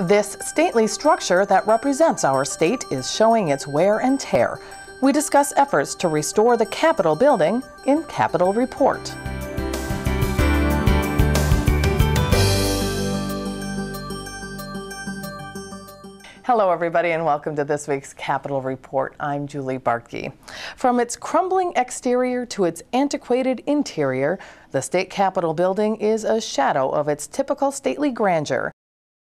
This stately structure that represents our state is showing its wear and tear. We discuss efforts to restore the Capitol building in Capitol Report. Hello, everybody, and welcome to this week's Capitol Report. I'm Julie Bartkey. From its crumbling exterior to its antiquated interior, the state capitol building is a shadow of its typical stately grandeur.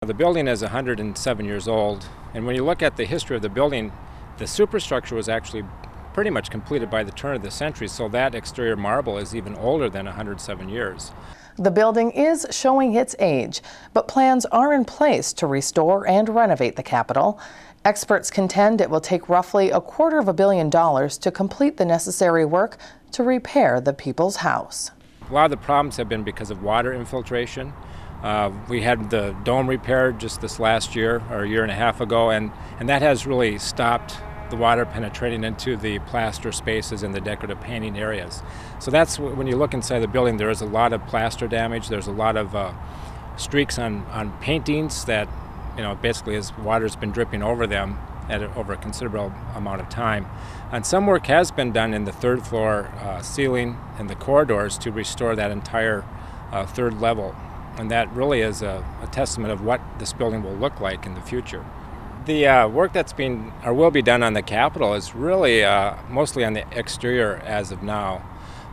The building is 107 years old, and when you look at the history of the building, the superstructure was actually pretty much completed by the turn of the century, so that exterior marble is even older than 107 years. The building is showing its age, but plans are in place to restore and renovate the Capitol. Experts contend it will take roughly a quarter of a billion dollars to complete the necessary work to repair the People's House. A lot of the problems have been because of water infiltration. Uh, we had the dome repaired just this last year or a year and a half ago, and, and that has really stopped the water penetrating into the plaster spaces and the decorative painting areas. So that's when you look inside the building, there is a lot of plaster damage. There's a lot of uh, streaks on, on paintings that, you know, basically as water's been dripping over them at a, over a considerable amount of time. And some work has been done in the third floor uh, ceiling and the corridors to restore that entire uh, third level. And that really is a, a testament of what this building will look like in the future. The uh, work that's been or will be done on the Capitol is really uh, mostly on the exterior as of now.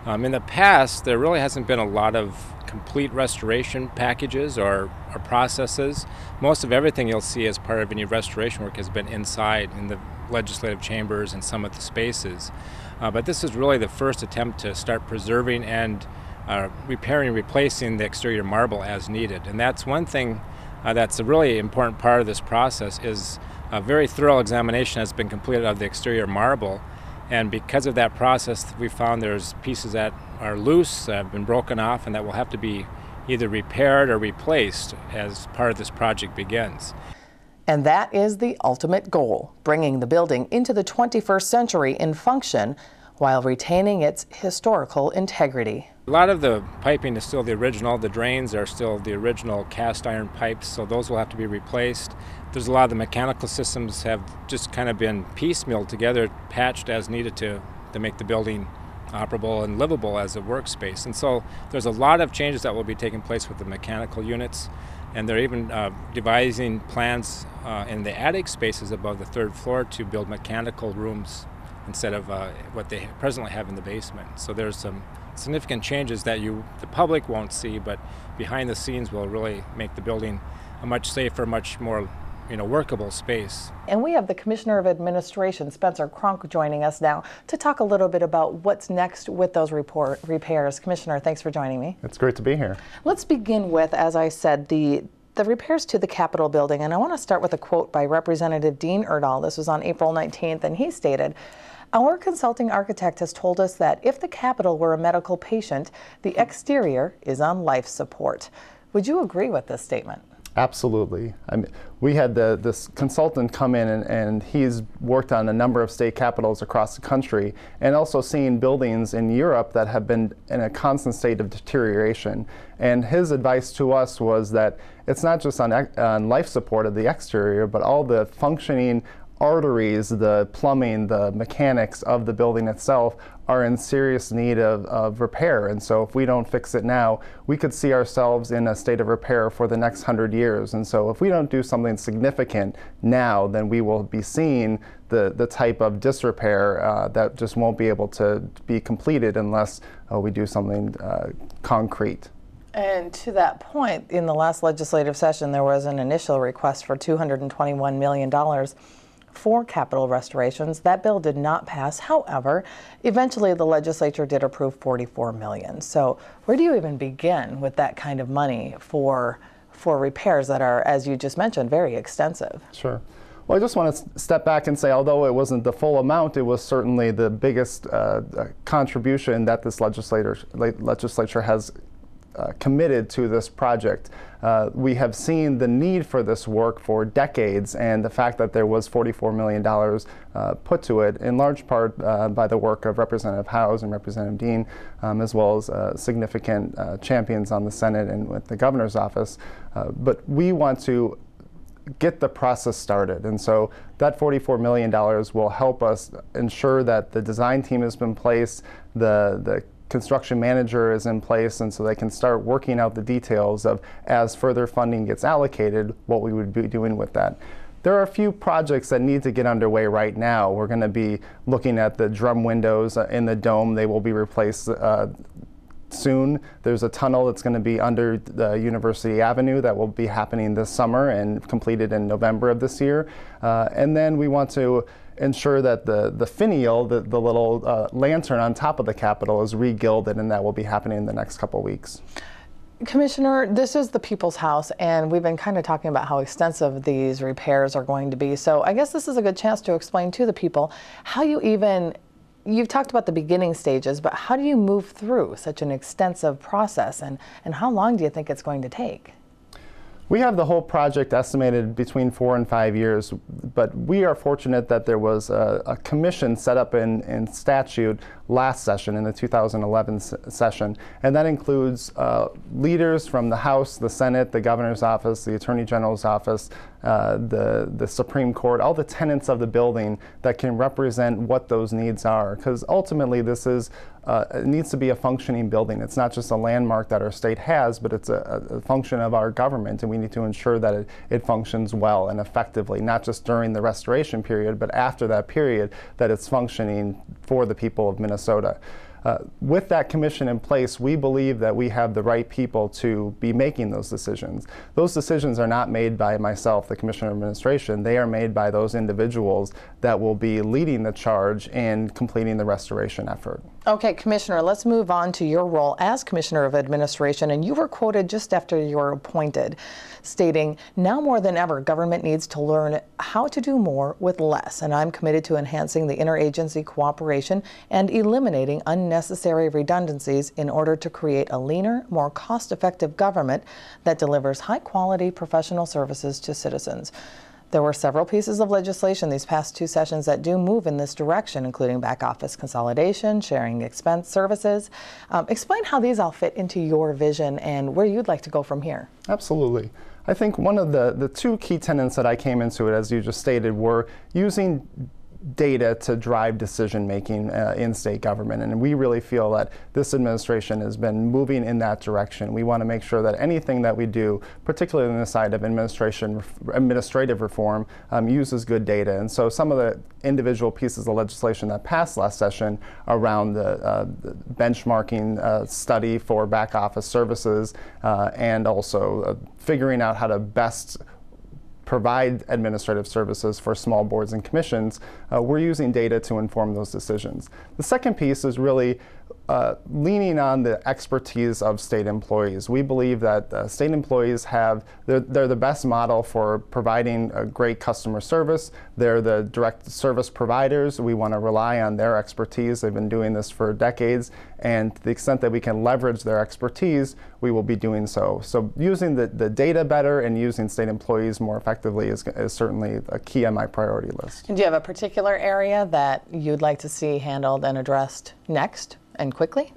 Um, in the past, there really hasn't been a lot of complete restoration packages or, or, processes. Most of everything you'll see as part of any restoration work has been inside in the legislative chambers and some of the spaces. Uh, but this is really the first attempt to start preserving and uh, repairing and replacing the exterior marble as needed. And that's one thing uh, that's a really important part of this process is a very thorough examination has been completed of the exterior marble and because of that process we found there's pieces that are loose that have been broken off and that will have to be either repaired or replaced as part of this project begins. And that is the ultimate goal, bringing the building into the 21st century in function while retaining its historical integrity. A lot of the piping is still the original. The drains are still the original cast iron pipes, so those will have to be replaced. There's a lot of the mechanical systems have just kind of been piecemealed together, patched as needed to, to make the building operable and livable as a workspace. And so there's a lot of changes that will be taking place with the mechanical units. And they're even uh, devising plans uh, in the attic spaces above the third floor to build mechanical rooms instead of uh, what they presently have in the basement. So there's some significant changes that you, the public won't see, but behind the scenes will really make the building a much safer, much more you know, workable space. And we have the Commissioner of Administration, Spencer Cronk, joining us now to talk a little bit about what's next with those report repairs. Commissioner, thanks for joining me. It's great to be here. Let's begin with, as I said, the the repairs to the Capitol building. And I want to start with a quote by Representative Dean Urdahl. This was on April 19th, and he stated, our consulting architect has told us that if the Capitol were a medical patient, the exterior is on life support. Would you agree with this statement? Absolutely. I mean, we had the, this consultant come in and, and, he's worked on a number of state capitals across the country and also seen buildings in Europe that have been in a constant state of deterioration. And his advice to us was that it's not just on, on life support of the exterior, but all the functioning arteries, the plumbing, the mechanics of the building itself are in serious need of, of, repair. And so if we don't fix it now, we could see ourselves in a state of repair for the next hundred years. And so if we don't do something significant now, then we will be seeing the, the type of disrepair uh, that just won't be able to be completed unless uh, we do something uh, concrete. And to that point, in the last legislative session, there was an initial request for $221 million for capital restorations. That bill did not pass. However, eventually the legislature did approve 44 million. So where do you even begin with that kind of money for for repairs that are, as you just mentioned, very extensive? Sure. Well, I just want to step back and say, although it wasn't the full amount, it was certainly the biggest uh, contribution that this legislator, legislature has uh, committed to this project. Uh, we have seen the need for this work for decades, and the fact that there was $44 million uh, put to it, in large part uh, by the work of Representative Howes and Representative Dean, um, as well as uh, significant champions on the Senate and with the governor's office. but we want to get the process started. And so that $44 million will help us ensure that the design team has been placed, the, the construction manager is in place, and so they can start working out the details of as further funding gets allocated, what we would be doing with that. There are a few projects that need to get underway right now. We're going to be looking at the drum windows in the dome. They will be replaced uh, soon. There's a tunnel that's going to be under the University Avenue that will be happening this summer and completed in November of this year. Uh, and then we want to ensure that the, the finial, the, the little uh, lantern on top of the Capitol, is regilded, and that will be happening in the next couple weeks. Commissioner, this is the People's House, and we've been kind of talking about how extensive these repairs are going to be. So I guess this is a good chance to explain to the people how you even you've talked about the beginning stages, but how do you move through such an extensive process and, and how long do you think it's going to take? We have the whole project estimated between four and five years, but we are fortunate that there was a, a commission set up in, in statute last session, in the 2011 session, and that includes uh, leaders from the House, the Senate, the Governor's Office, the Attorney General's Office, uh, the, the Supreme Court, all the tenants of the building that can represent what those needs are. Because ultimately, this is uh, it needs to be a functioning building. It's not just a landmark that our state has, but it's a, a function of our government, and we need to ensure that it, it, functions well and effectively, not just during the restoration period, but after that period, that it's functioning for the people of Minnesota. Uh, with that commission in place, we believe that we have the right people to be making those decisions. Those decisions are not made by myself, the Commissioner of Administration. They are made by those individuals that will be leading the charge in completing the restoration effort. Okay, Commissioner, let's move on to your role as Commissioner of Administration. And you were quoted just after you were appointed, stating, Now more than ever, government needs to learn how to do more with less. And I'm committed to enhancing the interagency cooperation and eliminating unnecessary redundancies in order to create a leaner, more cost effective government that delivers high quality professional services to citizens. There were several pieces of legislation these past two sessions that do move in this direction, including back office consolidation, sharing expense services. Um, explain how these all fit into your vision and where you'd like to go from here. Absolutely. I think one of the, the two key tenets that I came into it, as you just stated, were using data to drive decision making uh, in state government. And we really feel that this administration has been moving in that direction. We want to make sure that anything that we do, particularly on the side of administration, administrative reform, um, uses good data. And so some of the individual pieces of legislation that passed last session around the, uh, the benchmarking uh, study for back office services uh, and also uh, figuring out how to best provide administrative services for small boards and commissions, uh, we're using data to inform those decisions. The second piece is really uh, leaning on the expertise of state employees. We believe that uh, state employees have, they're, they're, the best model for providing a great customer service. They're the direct service providers. We want to rely on their expertise. They've been doing this for decades. And to the extent that we can leverage their expertise, we will be doing so. So using the, the data better and using state employees more effectively is, is certainly a key on my priority list. And do you have a particular area that you'd like to see handled and addressed next? And quickly?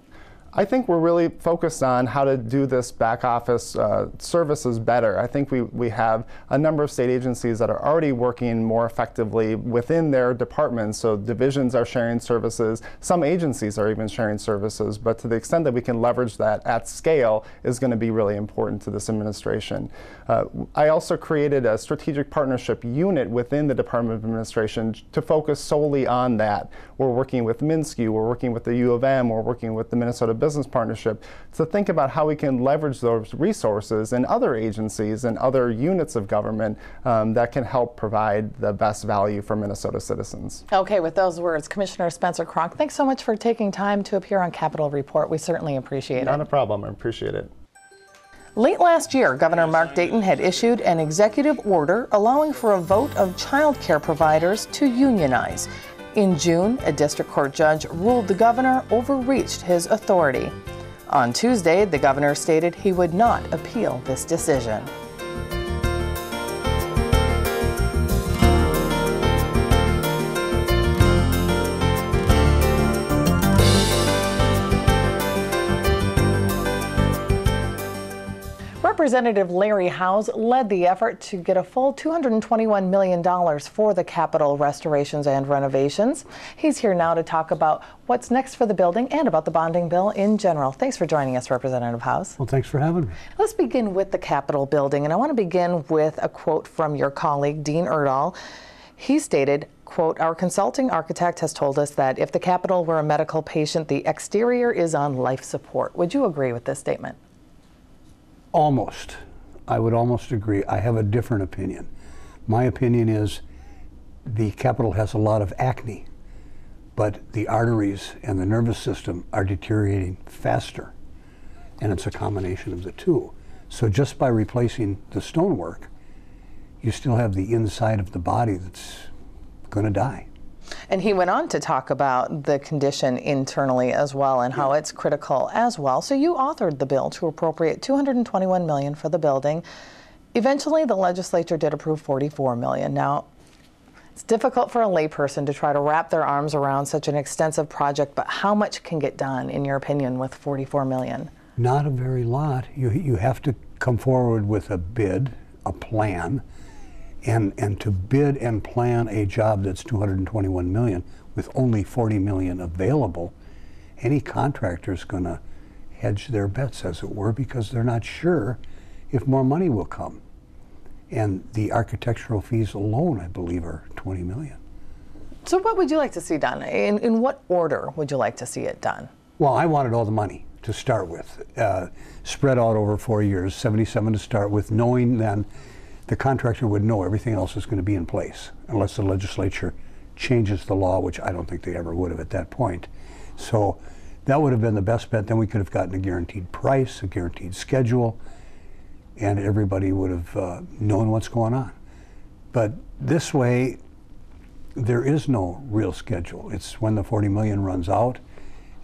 I think we're really focused on how to do this back office uh, services better. I think we, we have a number of state agencies that are already working more effectively within their departments. So divisions are sharing services. Some agencies are even sharing services. But to the extent that we can leverage that at scale is going to be really important to this administration. Uh, I also created a strategic partnership unit within the Department of Administration to focus solely on that. We're working with MnSCU, we're working with the U of M, we're working with the Minnesota business partnership to think about how we can leverage those resources in other agencies and other units of government um, that can help provide the best value for Minnesota citizens. Okay, with those words, Commissioner Spencer Cronk, thanks so much for taking time to appear on Capitol Report. We certainly appreciate Not it. Not a problem. I appreciate it. Late last year, Governor Mark Dayton had issued an executive order allowing for a vote of child care providers to unionize. In June, a district court judge ruled the governor overreached his authority. On Tuesday, the governor stated he would not appeal this decision. Representative Larry Howes led the effort to get a full $221 million for the Capitol restorations and renovations. He's here now to talk about what's next for the building and about the bonding bill in general. Thanks for joining us, Representative Howes. Well, thanks for having me. Let's begin with the Capitol building, and I want to begin with a quote from your colleague, Dean Urdahl. He stated, quote, Our consulting architect has told us that if the Capitol were a medical patient, the exterior is on life support. Would you agree with this statement? Almost. I would almost agree. I have a different opinion. My opinion is the capital has a lot of acne, but the arteries and the nervous system are deteriorating faster. And it's a combination of the two. So just by replacing the stonework, you still have the inside of the body that's going to die. And he went on to talk about the condition internally as well and how it's critical as well. So you authored the bill to appropriate 221 million for the building. Eventually the legislature did approve 44 million. Now it's difficult for a layperson to try to wrap their arms around such an extensive project, but how much can get done in your opinion with 44 million? Not a very lot. You you have to come forward with a bid, a plan and and to bid and plan a job that's 221 million with only 40 million available any contractor is going to hedge their bets as it were because they're not sure if more money will come. And the architectural fees alone i believe are 20 million. So what would you like to see done? In, in what order would you like to see it done? Well i wanted all the money to start with. Uh, spread out over four years 77 to start with knowing then the contractor would know everything else is going to be in place unless the legislature changes the law, which I don't think they ever would have at that point. So that would have been the best bet. Then we could have gotten a guaranteed price, a guaranteed schedule, and everybody would have uh, known what's going on. But this way, there is no real schedule. It's when the 40 million runs out,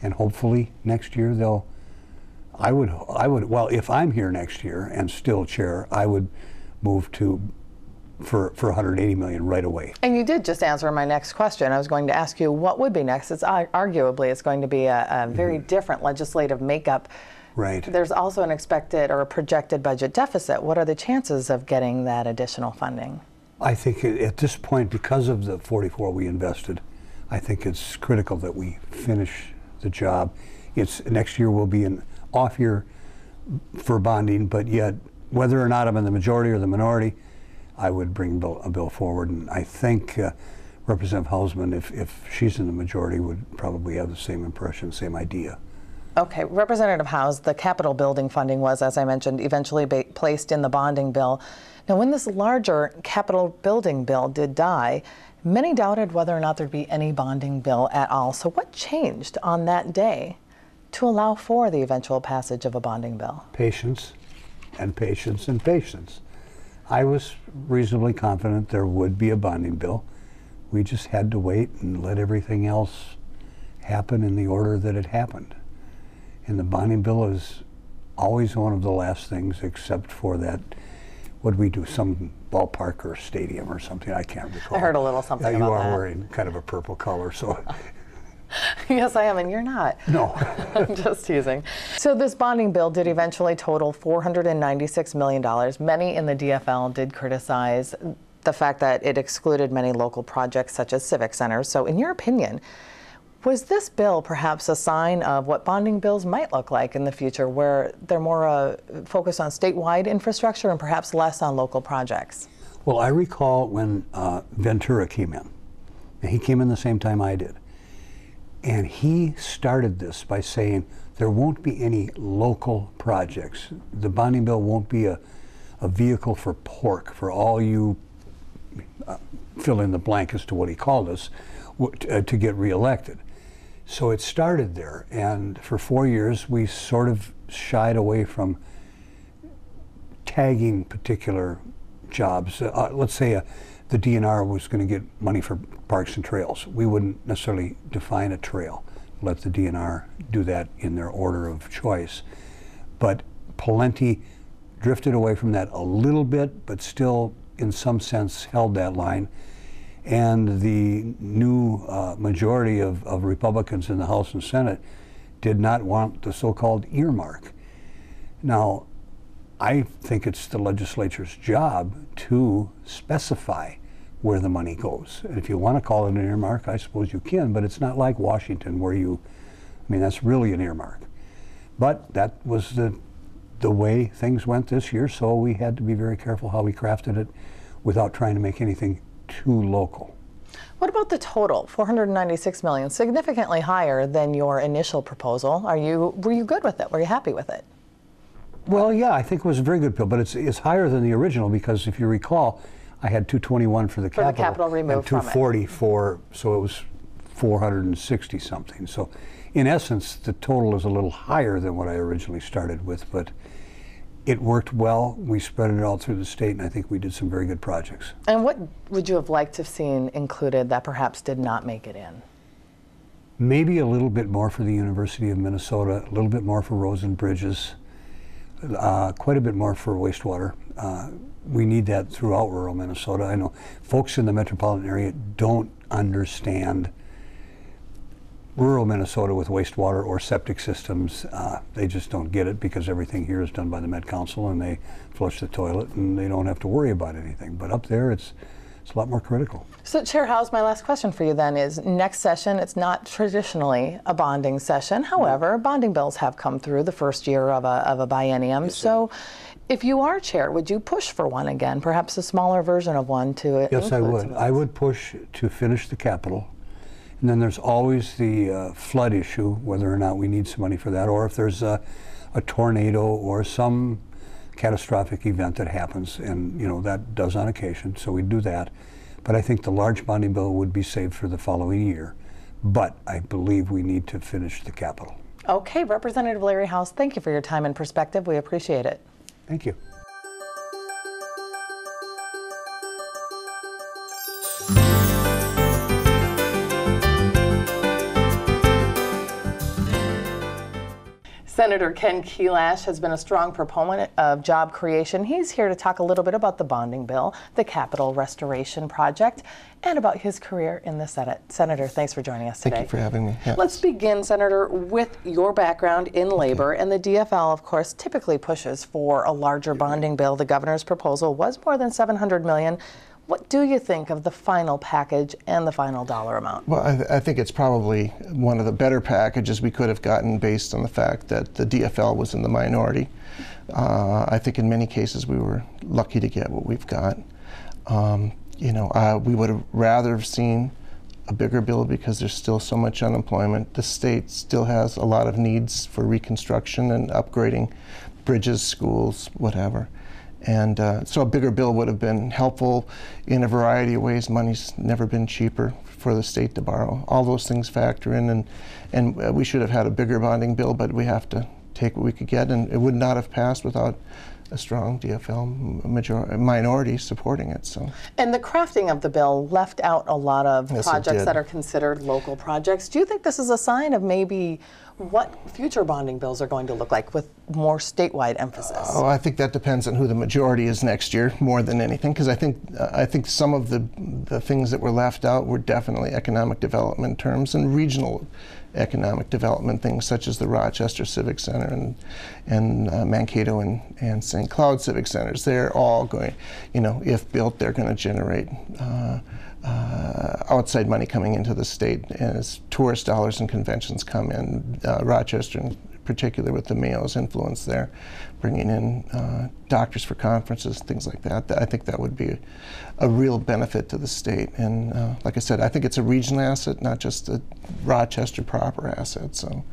and hopefully next year they'll. I would, I would. Well, if I'm here next year and still chair, I would move to for, for 180 million right away. And you did just answer my next question. I was going to ask you what would be next. It's arguably it's going to be a, a very mm-hmm. different legislative makeup. Right. There's also an expected or a projected budget deficit. What are the chances of getting that additional funding? I think at this point, because of the 44 we invested, I think it's critical that we finish the job. It's next year will be an off year for bonding, but yet whether or not I'm in the majority or the minority, I would bring a bill forward. And I think uh, Representative Hausman, if, if she's in the majority, would probably have the same impression, same idea. Okay, Representative Howes, the Capitol building funding was, as I mentioned, eventually ba- placed in the bonding bill. Now, when this larger Capitol building bill did die, many doubted whether or not there'd be any bonding bill at all. So, what changed on that day to allow for the eventual passage of a bonding bill? Patience and patience and patience. I was reasonably confident there would be a bonding bill. We just had to wait and let everything else happen in the order that it happened. And the bonding bill is always one of the last things, except for that. What we do? Some ballpark or stadium or something? I can't recall. I heard a little something. Yeah, you are that. wearing kind of a purple color, so yes, I am, and you're not. No. I'm just teasing. So, this bonding bill did eventually total $496 million. Many in the DFL did criticize the fact that it excluded many local projects such as civic centers. So, in your opinion, was this bill perhaps a sign of what bonding bills might look like in the future, where they're more uh, focused on statewide infrastructure and perhaps less on local projects? Well, I recall when uh, Ventura came in. He came in the same time I did. And he started this by saying there won't be any local projects. The bonding bill won't be a, a vehicle for pork for all you uh, fill in the blank as to what he called us uh, to get reelected. So it started there, and for four years we sort of shied away from tagging particular jobs. Uh, let's say a, the DNR was going to get money for parks and trails. We wouldn't necessarily define a trail, let the DNR do that in their order of choice. But Pawlenty drifted away from that a little bit, but still, in some sense, held that line. And the new uh, majority of, of Republicans in the House and Senate did not want the so called earmark. Now, I think it's the legislature's job to specify where the money goes. And if you want to call it an earmark, I suppose you can, but it's not like Washington where you, I mean, that's really an earmark. But that was the, the way things went this year, so we had to be very careful how we crafted it without trying to make anything too local. What about the total? 496 million, significantly higher than your initial proposal. Are you were you good with it? Were you happy with it? Well, yeah, I think it was a very good bill, but it's, it's higher than the original because if you recall, I had 221 for the For the capital. capital removed and from it. 240 for, so it was 460 something. So in essence, the total is a little higher than what I originally started with, but it worked well. We spread it all through the state, and I think we did some very good projects. And what would you have liked to have seen included that perhaps did not make it in? Maybe a little bit more for the University of Minnesota, a little bit more for roads and bridges, uh, quite a bit more for wastewater. Uh, we need that throughout rural Minnesota. I know folks in the metropolitan area don't understand rural Minnesota with wastewater or septic systems. Uh, they just don't get it because everything here is done by the Met Council and they flush the toilet and they don't have to worry about anything. But up there, it's it's a lot more critical. So, Chair Howes, my last question for you then is next session, it's not traditionally a bonding session. However, bonding bills have come through the first year of a, of a biennium. so, if you are chair, would you push for one again, perhaps a smaller version of one to Yes, I would. I would push to finish the capital. And then there's always the uh, flood issue, whether or not we need some money for that, or if there's a, a tornado or some catastrophic event that happens, and you know that does on occasion. So we do that. But I think the large bonding bill would be saved for the following year. But I believe we need to finish the capital. Okay, Representative Larry Howes, thank you for your time and perspective. We appreciate it. Thank you. Senator Ken Kelash has been a strong proponent of job creation. He's here to talk a little bit about the bonding bill, the Capital Restoration Project, and about his career in the Senate. Senator, thanks for joining us today. Thank you for having me. Yeah. Let's begin, Senator, with your background in labor. And the DFL, of course, typically pushes for a larger bonding bill. The governor's proposal was more than 700 million. What do you think of the final package and the final dollar amount? Well, I, th- I think it's probably one of the better packages we could have gotten based on the fact that the DFL was in the minority. Uh, I think in many cases we were lucky to get what we've got. Um, you know, uh, we would have rather have seen a bigger bill because there's still so much unemployment. The state still has a lot of needs for reconstruction and upgrading bridges, schools, whatever. And uh, so a bigger bill would have been helpful in a variety of ways. Money's never been cheaper for the state to borrow. All those things factor in, and, and uh, we should have had a bigger bonding bill, but we have to take what we could get, and it would not have passed without a strong DFL major- minority supporting it. So And the crafting of the bill left out a lot of Yes, projects that are considered local projects. Do you think this is a sign of maybe what future bonding bills are going to look like with more statewide emphasis? Oh, I think that depends on who the majority is next year, more than anything. Because I think uh, I think some of the the things that were left out were definitely economic development terms and regional economic development things, such as the Rochester Civic Center and and uh, Mankato and, and St. Cloud Civic Centers. They're all going, you know, if built, they're going to generate. Uh, uh, outside money coming into the state as tourist dollars and conventions come in. Uh, Rochester, in particular, with the Mayo's influence there, bringing in uh, doctors for conferences, things like that. I think that would be a, real benefit to the state. And uh, like I said, I think it's a regional asset, not just a Rochester proper asset. So.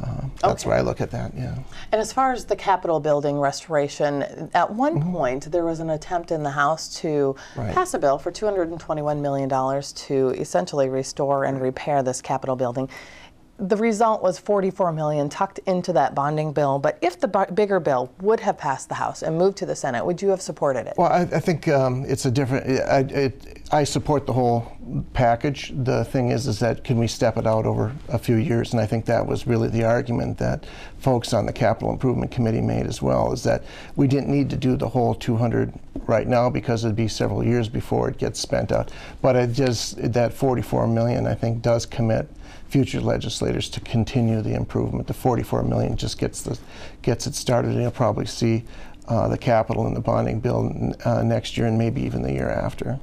Uh, that's Okay. where I look at that. Yeah. And as far as the Capitol building restoration, at one Mm-hmm. point there was an attempt in the House to Right. pass a bill for $221 million to essentially restore and repair this Capitol building. The result was 44 million tucked into that bonding bill. But if the bigger bill would have passed the House and moved to the Senate, would you have supported it? Well, I, I think um, it's a different. I, it, I support the whole package. The thing is, is that can we step it out over a few years? And I think that was really the argument that folks on the Capital Improvement Committee made as well. Is that we didn't need to do the whole 200 right now because it'd be several years before it gets spent out. But it just that 44 million, I think, does commit future legislators to continue the improvement. The 44 million just gets the gets it started, and you'll probably see uh, the capital and the bonding bill uh, next year and maybe even the year after.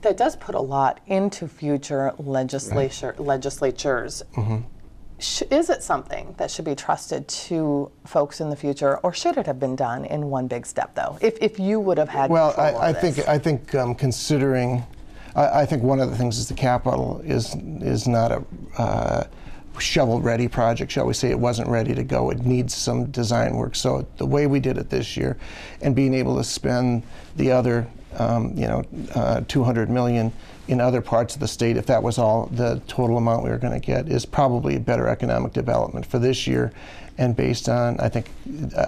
That does put a lot into future legislature legislatures. Sh- is it something that should be trusted to folks in the future, or should it have been done in one big step, though? If, if you would have had Well, I, I of think? I think um, considering, I, I think one of the things is the capital is is not a uh, shovel-ready project, shall we say? It wasn't ready to go. It needs some design work. So the way we did it this year, and being able to spend the other, um, you know, uh, 200 million in other parts of the state, if that was all the total amount we were going to get, is probably a better economic development for this year. And based on, I think,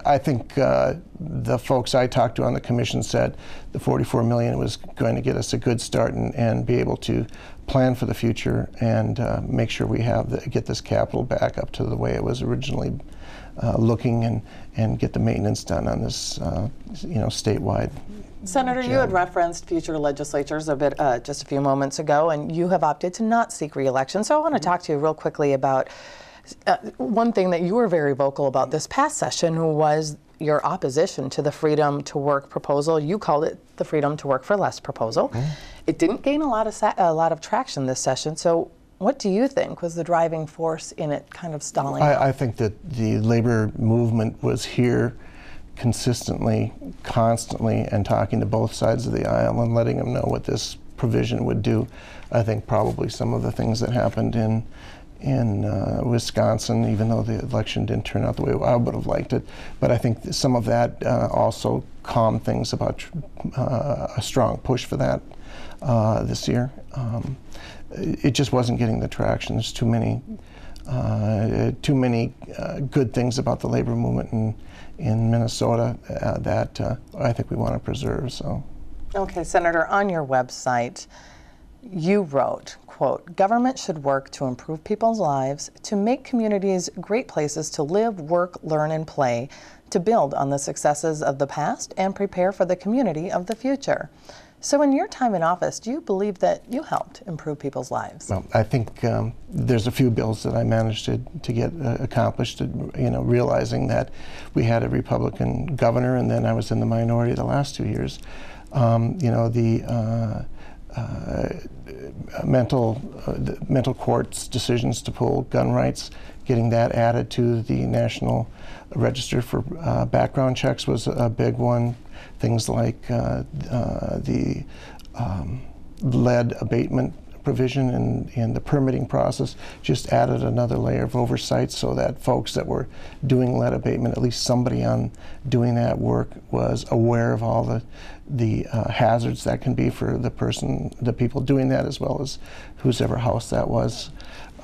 I think uh, the folks I talked to on the commission said the 44 million was going to get us a good start and, and be able to plan for the future and uh, make sure we have the, get this capital back up to the way it was originally uh, looking and, and get the maintenance done on this, uh, you know, statewide. Senator, you had referenced future legislatures a bit uh, just a few moments ago, and you have opted to not seek reelection. So I want to talk to you real quickly about uh, one thing that you were very vocal about this past session which was your opposition to the Freedom to Work proposal. You called it the Freedom to Work for Less proposal. It didn't gain a lot of sa- a lot of traction this session. So what do you think was the driving force in it kind of stalling? I, I think that the labor movement was here consistently, constantly, and talking to both sides of the aisle and letting them know what this provision would do. I think probably some of the things that happened in in uh, Wisconsin, even though the election didn't turn out the way I would have liked it, but I think some of that uh, also calmed things about uh, a strong push for that uh, this year. Um, it just wasn't getting the traction. There's too many uh, too many uh, good things about the labor movement in, in Minnesota uh, that uh, I think we want to preserve. So, Okay, Senator, on your website, you wrote, quote, government should work to improve people's lives, to make communities great places to live, work, learn, and play, to build on the successes of the past and prepare for the community of the future. So, in your time in office, do you believe that you helped improve people's lives? well, I think um, there's a few bills that I managed to, to get uh, accomplished. You know, realizing that we had a Republican governor, and then I was in the minority the last two years. Um, you know, the uh, uh, mental uh, mental courts decisions to pull gun rights, getting that added to the national register for uh, background checks was a big one. Things like uh, uh, the um, lead abatement provision in, in the permitting process just added another layer of oversight so that folks that were doing lead abatement, at least somebody on doing that work was aware of all the the uh, hazards that can be for the person, the people doing that, as well as whose ever house that was.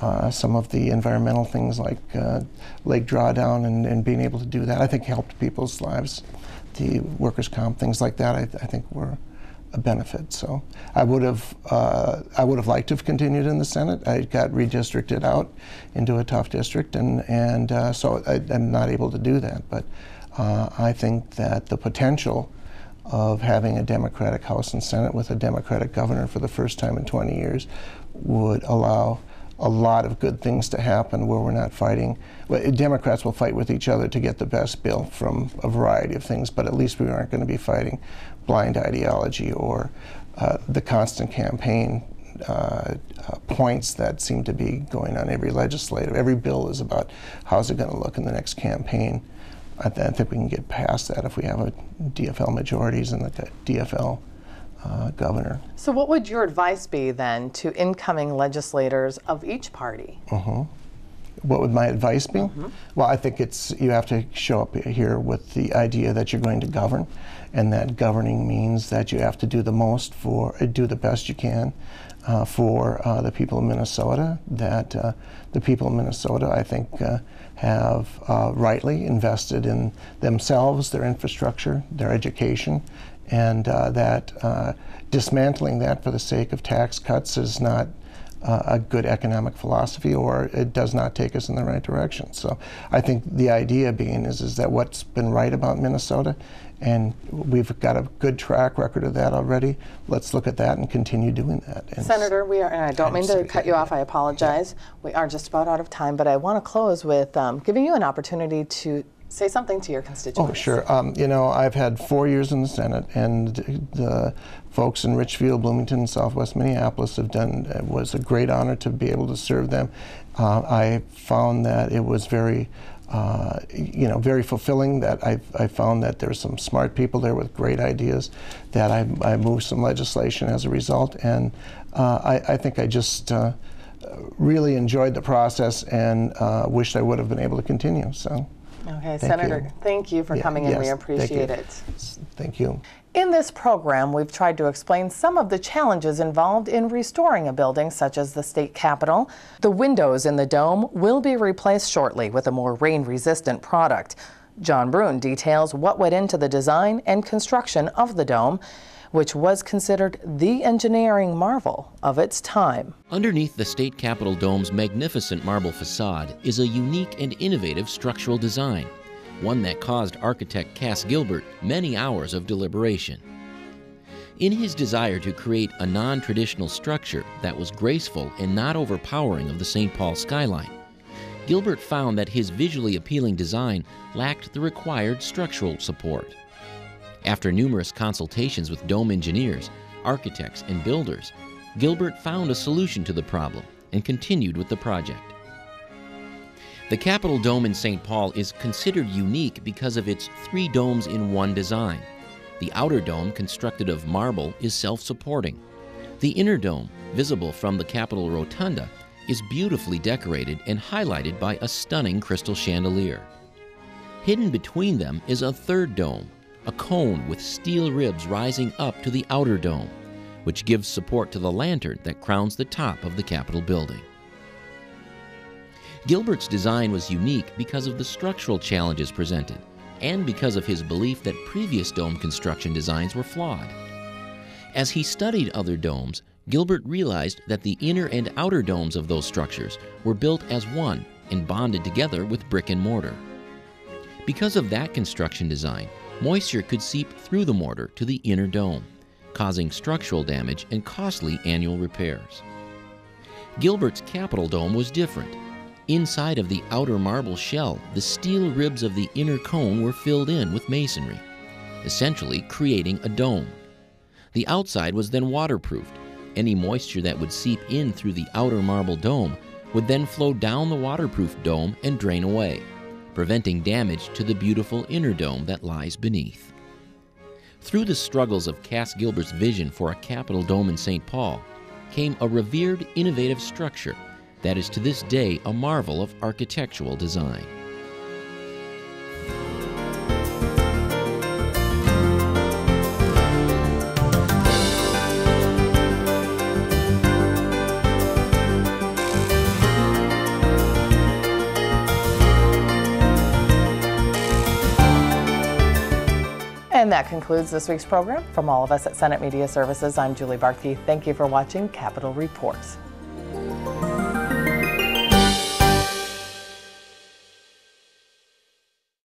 Uh, some of the environmental things like uh, lake drawdown and, and being able to do that, I think helped people's lives. The workers' comp things like that, I, I think were a benefit. So I would have uh, I would have liked to have continued in the Senate. I got redistricted out into a tough district, and and uh, so I, I'm not able to do that. But uh, I think that the potential of having a Democratic House and Senate with a Democratic governor for the first time in 20 years would allow a lot of good things to happen where we're not fighting. Well, Democrats will fight with each other to get the best bill from a variety of things, but at least we aren't going to be fighting blind ideology or uh, the constant campaign uh, uh, points that seem to be going on every legislative. Every bill is about how's it going to look in the next campaign. I, th- I think we can get past that if we have a DFL majorities in the DFL uh, governor. So, what would your advice be then to incoming legislators of each party? What would my advice be? Well, I think it's you have to show up here with the idea that you're going to govern, and that governing means that you have to do the most for uh, do the best you can uh, for uh, the people of Minnesota. That uh, the people of Minnesota, I think, uh, have uh, rightly invested in themselves, their infrastructure, their education, and uh, that uh, dismantling that for the sake of tax cuts is not uh, a good economic philosophy or it does not take us in the right direction. So I think the idea being is, is that what's been right about Minnesota and we've got a good track record of that already. Let's look at that and continue doing that. And Senator, we are, and I don't mean to cut you off, I apologize. We are just about out of time, but I want to close with um, giving you an opportunity to say something to your constituents. Oh, sure. Um, you know, I've had four years in the Senate, and the folks in Richfield, Bloomington, and Southwest Minneapolis have done. It was a great honor to be able to serve them. Uh, I found that it was very. Uh, you know, very fulfilling. That I, I found that there's some smart people there with great ideas. That I, I moved some legislation as a result, and uh, I, I think I just uh, really enjoyed the process and uh, wished I would have been able to continue. So. Okay, Thank Senator, you. thank you for Yeah, coming in. yes, we thank appreciate it. Thank you. In this program, we've tried to explain some of the challenges involved in restoring a building such as the state capitol. The windows in the dome will be replaced shortly with a more rain resistant product. John Brune details what went into the design and construction of the dome, which was considered the engineering marvel of its time. Underneath the state capitol dome's magnificent marble facade is a unique and innovative structural design, one that caused architect Cass Gilbert many hours of deliberation. In his desire to create a non traditional structure that was graceful and not overpowering of the St. Paul skyline, Gilbert found that his visually appealing design lacked the required structural support. After numerous consultations with dome engineers, architects, and builders, Gilbert found a solution to the problem and continued with the project. The Capitol Dome in St. Paul is considered unique because of its three domes in one design. The outer dome, constructed of marble, is self supporting. The inner dome, visible from the Capitol Rotunda, is beautifully decorated and highlighted by a stunning crystal chandelier. Hidden between them is a third dome, a cone with steel ribs rising up to the outer dome, which gives support to the lantern that crowns the top of the Capitol building. Gilbert's design was unique because of the structural challenges presented and because of his belief that previous dome construction designs were flawed. As he studied other domes, Gilbert realized that the inner and outer domes of those structures were built as one and bonded together with brick and mortar. Because of that construction design, moisture could seep through the mortar to the inner dome, causing structural damage and costly annual repairs. Gilbert's Capitol Dome was different. Inside of the outer marble shell, the steel ribs of the inner cone were filled in with masonry, essentially creating a dome. The outside was then waterproofed. Any moisture that would seep in through the outer marble dome would then flow down the waterproof dome and drain away, preventing damage to the beautiful inner dome that lies beneath. Through the struggles of Cass Gilbert's vision for a Capitol Dome in St. Paul came a revered, innovative structure that is to this day a marvel of architectural design. That concludes this week's program. From all of us at Senate Media Services, I'm Julie Bartkey. Thank you for watching Capitol Reports.